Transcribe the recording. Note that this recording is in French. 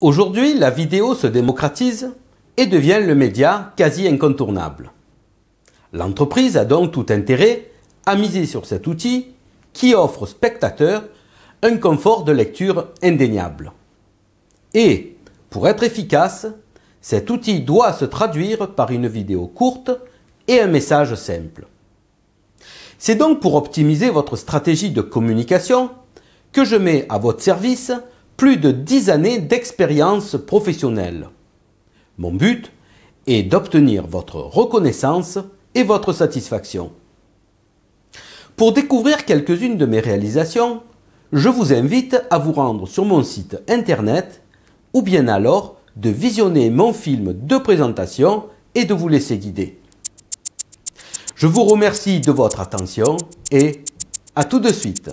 Aujourd'hui, la vidéo se démocratise et devient le média quasi incontournable. L'entreprise a donc tout intérêt à miser sur cet outil qui offre aux spectateurs un confort de lecture indéniable. Et, pour être efficace, cet outil doit se traduire par une vidéo courte et un message simple. C'est donc pour optimiser votre stratégie de communication que je mets à votre service plus de 10 années d'expérience professionnelle. Mon but est d'obtenir votre reconnaissance et votre satisfaction. Pour découvrir quelques-unes de mes réalisations, je vous invite à vous rendre sur mon site internet ou bien alors de visionner mon film de présentation et de vous laisser guider. Je vous remercie de votre attention et à tout de suite.